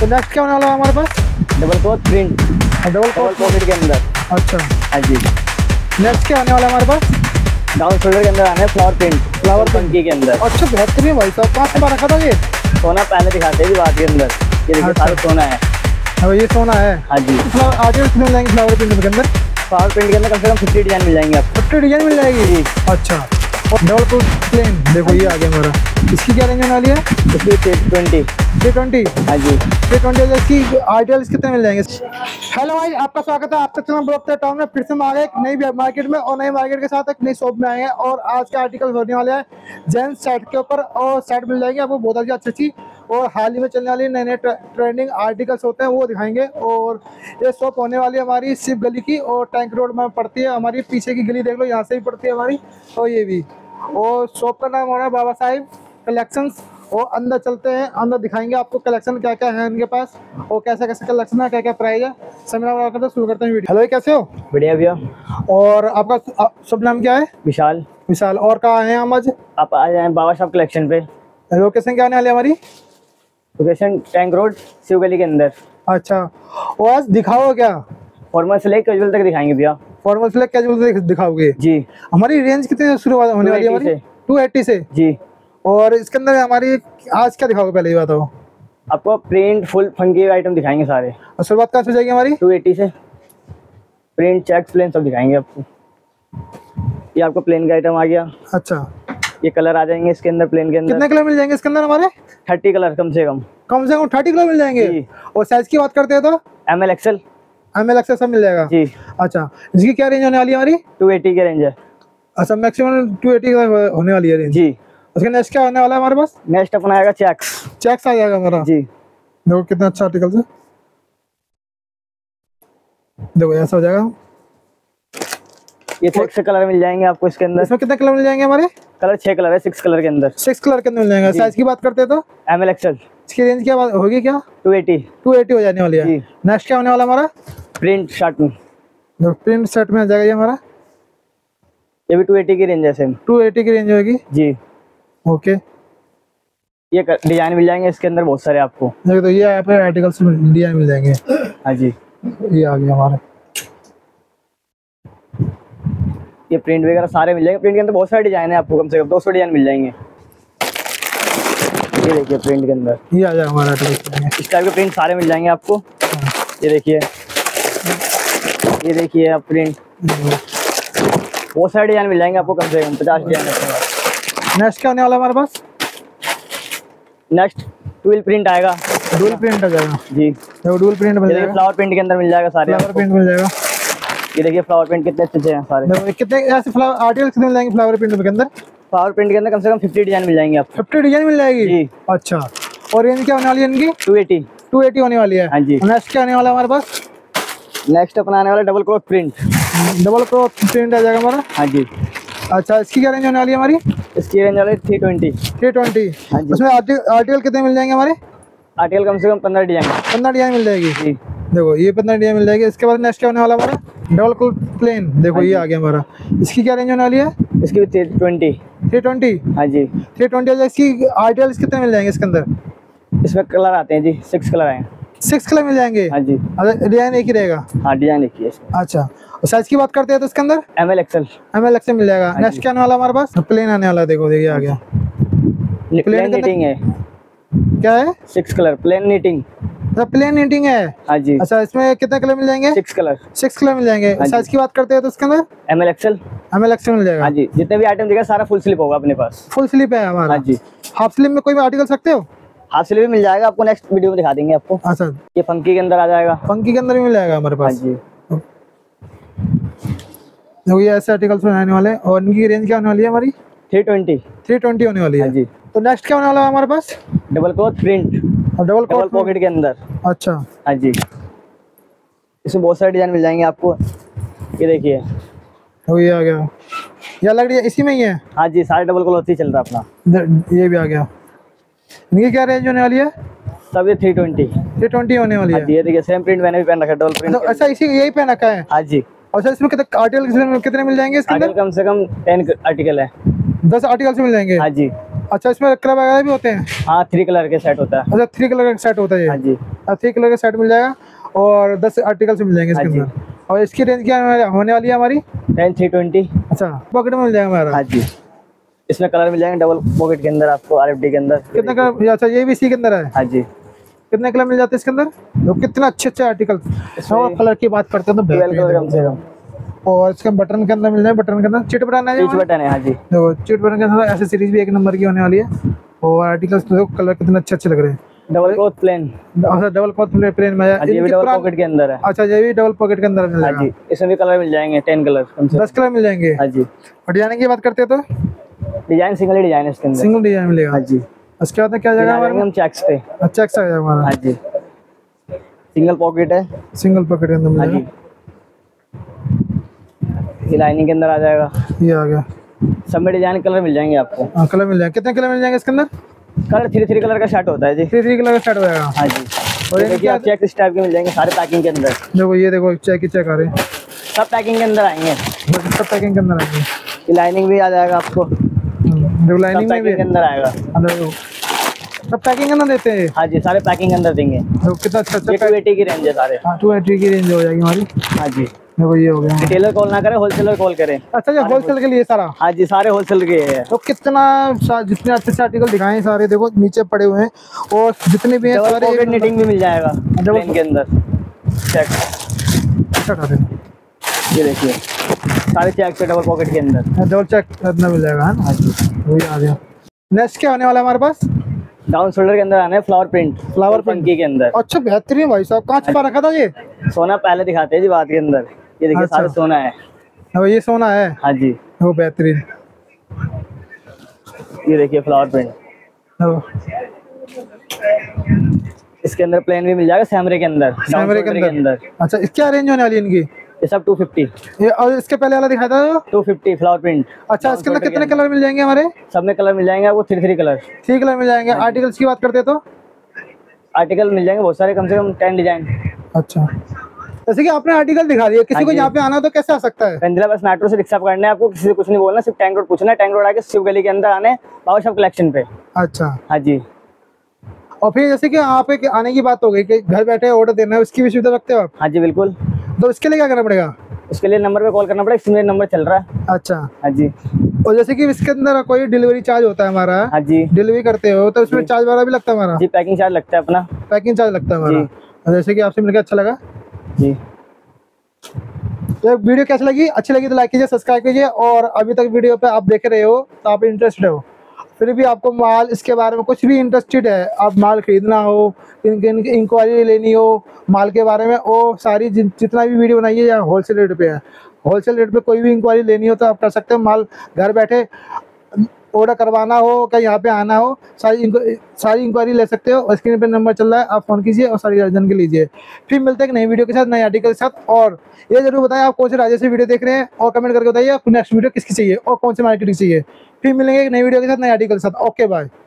तो नेक्स्ट क्या होने वाला है हमारे पास? Double coat print double double pocket के अंदर. अच्छा। हाँ जी। नेक्स्ट क्या होने वाला है हमारे पास? डाउन शोल्डर के अंदर आना है फ्लावर प्रिंट फ्लावर पंकी के अंदर. अच्छा बेहतरीन भाई साहब। कहाँ से बाहर रखा था ये। सोना पहले दिखाते हैं बात के अंदर. ये देखिए अच्छा। सारा सोना है। हाँ, ये सोना है। हाँ जी। आर्टिकल कितने मिल जाएँगे फ्लावर प्रिंट के अंदर। फ्लावर प्रिंट के अंदर कम से कम फिफ्टी डिज़ाइन मिल जाएँगे आपको। फिफ्टी डिज़ाइन मिल जाएगी? जी। अच्छा। डबल कोट प्लेन देखो ये आ गया हमारा। इसकी क्या रेंज होने वाली है? इसकी ट्वेंटी थ्री ट्वेंटी हाँ जी। थ्री ट्वेंटी इसकी आर्टिकल्स कितने मिल जाएँगे? हेलो भाई आपका स्वागत है। आपका चैनल ब्लॉक टाउन में फिर से हम आ गए एक नई मार्केट में और नई मार्केट के साथ एक नई शॉप में आए हैं और आज के आर्टिकल होने वाले हैं जेंट्स सेट के ऊपर और सेट मिल जाएँगे आपको बहुत अच्छी अच्छी। अच्छी और हाल ही में चलने वाली नए नए ट्रेंडिंग आर्टिकल्स होते हैं वो दिखाएँगे। और ये शॉप होने वाली है हमारी शिव गली की और टैंक रोड में पड़ती है हमारी। पीछे की गली देख लो यहाँ से भी पड़ती है हमारी। और ये भी। और शॉप का नाम हो रहा है बाबा साहिब कलेक्शंस और अंदर चलते हैं अंदर दिखाएँगे आपको कलेक्शन क्या क्या है इनके पास और कैसे कैसे कलेक्शन है क्या क्या प्राइस है। सेमिनार वगैरह करते शुरू करते हैं वीडियो हेलो कैसे हो? बढ़िया भैया। और आपका शुभ नाम क्या है? विशाल। विशाल और कहाँ हैं हम आज? आप आ जाए बाबा शॉप कलेक्शन पे। लोकेशन क्या आने वाली हमारी? लोकेशन टैंक रोड शिव गली के अंदर। अच्छा और आज दिखाओ क्या? फॉर्मल से लेकर कैजुअल तक दिखाएँगे भैया। फॉर्मल फ्लैग कैजुअल तक दिखाओगे? जी। हमारी रेंज कितने शुरू होने वाली है हमारी? से। टू एट्टी से। जी। और इसके अंदर हमारी आज क्या दिखाओगे पहले ये बताओ आपको प्रिंट फुल फंकी आइटम दिखाएँगे सारे। और शुरुआत कहाँ से जाएगी हमारी? टू एटी से। प्रिंट चेक्स प्लेन सब दिखाएँगे आपको। ये आपको प्लेन का आइटम आ गया। अच्छा। ये कलर आ जाएँगे इसके अंदर प्लेन के अंदर। कितने किलो मिल जाएँगे इसके अंदर हमारे? थर्टी कलर कम से कम। कम से कम थर्टी कलर मिल जाएँगे? और साइज़ की बात करते हैं तो? M L XL M L XS सब मिल जाएगा। जी। अच्छा। इसकी क्या रेंज होने वाली है हमारी? टू एटी के रेंज है। अच्छा मैक्सिमम टू एटी होने वाली है रेंज जी। उसका नेक्स्ट क्या होने वाला है हमारे पास? नेक्स्ट अपना आएगा चेक्स चेक्स आ जाएगा हमारा। जी। देखो कितना अच्छा आर्टिकल है। देखो ऐसा हो जाएगा। ये चेक्स के कलर मिल जाएँगे आपको इसके अंदर। इसमें कितने कलर मिल जाएँगे हमारे? कलर छह कलर है सिक्स कलर के अंदर। सिक्स कलर के अंदर मिल जाएँगे। साइज़ की बात करते हैं तो? एम एल एक्सएल इसकी रेंज क्या होगी क्या? टू एटी टू एटी हो जाने वाली है। नेक्स्ट क्या होने वाला हमारा? प्रिंट शर्ट में प्रिंट सेट में आ जाएगा ये हमारा। ये भी टू एटी की रेंज है सेम टू एटी की रेंज होगी। जी। ओके ये डिज़ाइन मिल जाएँगे इसके अंदर बहुत सारे आपको। देखो तो ये यहाँ पे आर्टिकल्स डिज़ाइन मिल जाएँगे। हाँ जी। ये आ गया हमारे। ये प्रिंट वगैरह सारे मिल जाएँगे। प्रिंट के अंदर बहुत सारे डिज़ाइन है आपको कम से कम दो सौ डिज़ाइन मिल जाएँगे। ये देखिए प्रिंट के अंदर। ये आ जाएगा हमारा इस टाइप के प्रिंट सारे मिल जाएँगे आपको। ये देखिए। ये देखिए आप प्रिंट बहुत सारे डिज़ाइन मिल जाएँगे आपको कम से कम पचास डिज़ाइन नेक्स्ट क्या होने वाला हमारे पास? नेक्स्ट ट्विल प्रिंट आएगा। डुअल प्रिंट आ जाएगा। जी। देखो डुअल प्रिंट मिल जाएगा। फ्लावर प्रिंट के अंदर मिल जाएगा सारे फ्लावर प्रिंट मिल जाएगा। ये देखिए फ्लावर प्रिंट कितने अच्छे हैं सारे। देखो कितने ऐसे फ्लावर आर्टिकल्स कितने मिल फ्लावर प्रिंट के अंदर? फ्लावर प्रिंट के अंदर कम से कम फिफ्टी डिज़ाइन मिल जाएँगे आपको। फिफ्टी डिज़ाइन मिल जाएगी? जी। अच्छा। और रेंज क्या होने वाली है इनकी? टू एटी टू एटी होने वाली है। हाँ जी। नेक्स्ट क्या होने वाला है हमारे पास? नेक्स्ट अपना आने वाला double cloth print double cloth print आ जाएगा हमारा। हाँ जी। अच्छा इसकी क्या रेंज होने वाली है हमारी? इसकी रेंज वाली थ्री ट्वेंटी थ्री ट्वेंटी हाँ उसमें आर्टिकल कितने मिल जाएँगे हमारे? आर्टिकल कम से कम पंद्रह डिज़ाइन पंद्रह डिज़ाइन मिल जाएगी। जी। देखो ये पंद्रह डिज़ाइन मिल जाएगी। इसके बाद नेक्स्ट क्या होने वाला हमारा? डबल क्रोथ प्लेन देखो ये आ गया हमारा। इसकी क्या रेंज होने वाली है? इसकी थ्री ट्वेंटी थ्री ट्वेंटी हाँ जी। थ्री ट्वेंटी इसकी आर्टिकल्स कितने मिल जाएँगे इसके अंदर? इसमें कलर आते हैं जी। सिक्स कलर आए सिक्स कलर मिल जाएँगे? हाँ जी। अच्छा डिज़ाइन एक ही रहेगा? हाँ डिज़ाइन देखिए इसमें। अच्छा। और साइज़ की बात करते हैं तो इसके अंदर? M L XL M L मिल जाएगा। हाँ नेक्स्ट जी। क्या आने वाला हमारे पास? प्लेन आने वाला देखो देखिए आ गया प्लेन नीटिंग है। क्या है? सिक्स कलर प्लेन नीटिंग अच्छा प्लेन नीटिंग है। हाँ जी। अच्छा इसमें कितने कलर मिल जाएँगे? सिक्स कलर सिक्स कलर मिल जाएँगे। हाँ साइज़ की बात करते हैं तो इसके अंदर? M L XL M L मिल जाएगा। हाँ जी। जितने भी आइटम दिखा सारा फुल स्लिप होगा अपने पास। फुल स्लीप है हमारा। हाँ जी। हाफ़ स्लीप में कोई भी आर्टिकल सकते हो? हाफ़ स्लिप भी मिल जाएगा। आपको नेक्स्ट वीडियो में दिखा देंगे आपको। अच्छा। ये फंकी के अंदर आ जाएगा। फंकी के अंदर भी मिल जाएगा हमारे हाँ पास जी। देखो ये ऐसे आर्टिकल्स बनाने वाले हैं। और इनकी रेंज क्या होने वाली है हमारी? थ्री ट्वेंटी थ्री ट्वेंटी होने वाली हाँ। है जी। तो नेक्स्ट क्या होने वाला है हमारे पास? डबल क्लॉथ प्रिंट और डबल कोट पॉकेट के अंदर। अच्छा। हाँ जी। इसमें बहुत सारे डिज़ाइन मिल जाएँगे आपको। ये देखिए। तो ये आ गया। ये अलग डिजाइन- इसी में ही है? हाँ जी सारे डबल क्लॉथ ही चल रहा अपना। ये भी आ गया। इनकी क्या रेंज होने वाली है? सब ये थ्री ट्वेंटी थ्री ट्वेंटी होने वाली हाँ है। जी ये देखिए सेम प्रिंट मैंने भी पहन रखा है डबल तो प्रिंट अच्छा इसी यही पहन रखा है? हाँ जी। अच्छा इसमें कितने आर्टिकल कितने, मिल जाएँगे इसके अंदर? कम से कम टेन आर्टिकल है। दस आर्टिकल से मिल जाएँगे? हाँ जी। अच्छा इसमें कलर वगैरह भी होते हैं? हाँ थ्री कलर के सेट होता है। अच्छा थ्री कलर का सेट होता है हाँ जी। थ्री कलर का सेट मिल जाएगा और दस आर्टिकल्स मिल जाएँगे इसके हाँ अंदर। और इसकी रेंज क्या होने वाली है हमारी? टेन थ्री ट्वेंटी अच्छा पॉकेट में मिल जाएगा हमारा? हाँ जी। इसमें कलर मिल जाएँगे डबल पॉकेट के अंदर आपको आर के अंदर। कितने कलर अच्छा ये भी इसी के अंदर है? हाँ जी। कितने कलर मिल जाते हैं इसके अंदर? तो कितने अच्छे अच्छे आर्टिकल कलर की बात करते हैं तो कम से कम। और इसके बटन के अंदर मिल जाए बटन के अंदर चिट बटन है पीच बटन है हाँ जी। देखो चिट बटन के अंदर ऐसे सीरीज़ भी एक नंबर की होने वाली है। और आर्टिकल्स देखो कलर कितने अच्छे अच्छे लग रहे हैं। डबल कोट प्लेन अच्छा डबल पॉट प्लेन में हाँ ये भी डबल पॉकेट के अंदर है। अच्छा ये भी डबल पॉकेट के अंदर मिल हाँ जाएगा। जी इसमें भी कलर मिल जाएँगे टेन कलर कम से दस कलर मिल जाएँगे। हाँ जी। और डिज़ाइन की बात करते हैं तो? डिज़ाइन सिंगल ही डिज़ाइन है इसके अंदर। सिंगल डिज़ाइन मिलेगा। हाँ जी। उसके बाद क्या जाएगा हमारे हम चेक्स पे। अच्छा अच्छा है हमारा हाँ जी। सिंगल पॉकेट है। सिंगल पॉकेट के अंदर मिल हाँ जी। जाएगा ये लाइनिंग के अंदर आ जाएगा। ये आ गया। सब में डिज़ाइन कलर मिल जाएँगे आपको। हाँ कलर मिल जाएगा। कितने कलर मिल जाएँगे इसके अंदर? कलर थ्री थ्री कलर का शर्ट होता है जी। थ्री थ्री कलर का सेट हो जाएगा हाँ जी। और देखिए आप चेक इस टाइप के मिल जाएँगे सारे पैकिंग के अंदर। देखो ये देखो चेक ही चेक आ रहे हैं। सब पैकिंग के अंदर आएँगे। सब पैकिंग के अंदर आएँगे। ये लाइनिंग भी आ जाएगा आपको। हम्म, देखो लाइनिंग में भी अंदर आएगा। हाँ, देखो। सब पैकिंग अंदर देते हैं? हाँ जी सारे पैकिंग अंदर देंगे। देखो कितना अच्छा अच्छा टू एटी की रेंज है सारे। हाँ टू एटी की रेंज हो जाएगी हमारी। हाँ जी। देखो ये हो गया। रिटेलर कॉल ना करें होलसेलर कॉल करें। अच्छा ये होलसेल के लिए सारा? हाँ जी सारे होलसेल के हैं। तो कितना जितने अच्छे अच्छे आर्टिकल दिखाए हैं सारे देखो नीचे पड़े हुए हैं। और जितने भी हैं सारे निटिंग भी मिल जाएगा प्लेन के अंदर। चेक अच्छा। ये देखिए। सारे चेक से डबल पॉकेट के अंदर। हाँ, डबल चेक करना मिल जाएगा है ना? हाँ जी। वही आ गया। नेक्स्ट क्या होने वाला है हमारे पास? डाउन शोल्डर के अंदर आना है फ्लावर प्रिंट Flower पंकी के अंदर। अच्छा बेहतरीन भाई साहब। कहाँ छुपा रखा था ये? सोना पहले दिखाते हैं जी बात के अंदर। ये देखिए अच्छा। सारे सोना है। हाँ, ये सोना है? हाँ जी। वो बेहतरीन। ये देखिए फ्लावर प्रिंट इसके अंदर प्लेन भी मिल जाएगा सैमरे के अंदर कैमरे के अंदर। अच्छा क्या रेंज होने वाली है इनकी? ये सब 250 ये और इसके पहले वाला दिखाया था? 250 फ्लावर प्रिंट अच्छा इसके अंदर कितने कलर मिल जाएँगे हमारे? सब में कलर मिल जाएँगे आपको three three colour three colour मिल जाएँगे। आर्टिकल्स की बात करते तो? आर्टिकल मिल जाएँगे बहुत सारे कम से कम टेन डिज़ाइन अच्छा। जैसे कि आपने आर्टिकल दिखा दिया किसी हाँ को यहाँ पे आना तो कैसे आ सकता है? पेंदिला बस मेट्रो से रिक्शा पकड़ना है आपको किसी से कुछ नहीं बोलना सिर्फ़ टैंक रोड पूछना है। टैंक रोड आके शिव गली के अंदर आने पावर शॉप कलेक्शन पे। अच्छा। हाँ जी। और फिर जैसे कि यहाँ पे आने की बात हो गई कि घर बैठे ऑर्डर देना है उसकी भी सुविधा रखते हो आप? हाँ जी बिल्कुल। तो इसके लिए क्या करना पड़ेगा? उसके लिए नंबर पे कॉल करना पड़ेगा इसमें नंबर चल रहा है। अच्छा। हाँ जी। और जैसे कि इसके अंदर कोई डिलीवरी चार्ज होता है हमारा हाँ जी। डिलीवरी करते हो तो उसमें चार्ज वगैरह भी लगता है हमारा? जी पैकिंग चार्ज लगता है अपना। पैकिंग चार्ज लगता है हमारा। जैसे कि आपसे मिलकर अच्छा लगा। जी। तो वीडियो कैसी लगी? अच्छी लगी तो लाइक कीजिए सब्सक्राइब कीजिए और अभी तक वीडियो पे आप देख रहे हो तो आप इंटरेस्टेड हो। फिर भी आपको माल इसके बारे में कुछ भी इंटरेस्टेड है, आप माल खरीदना हो इनकी इंक्वायरी लेनी हो, माल के बारे में वो सारी जितना भी वीडियो बनाइए या होलसेल रेट पे है। होलसेल रेट पे कोई भी इंक्वायरी लेनी हो तो आप कर सकते हो, माल घर बैठे ऑर्डर करवाना हो क्या यहाँ पे आना हो, सारी सारी इंक्वायरी ले सकते हो स्क्रीन पे नंबर चल रहा है, आप फ़ोन कीजिए और सारी के लीजिए। फिर मिलते हैं नई वीडियो के साथ, नए आर्टिकल के साथ, और ये ज़रूर बताएँ, आप कौन से राज्य से वीडियो देख रहे हैं, और कमेंट करके बताइए, आपको नेक्स्ट वीडियो किसकी चाहिए, और कौन से मार्केट की चाहिए। फिर मिलेंगे एक नई वीडियो के साथ नए आर्टिकल के साथ। Okay bye